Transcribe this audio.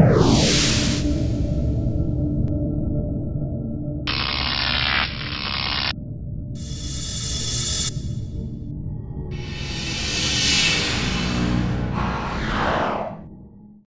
Yeah.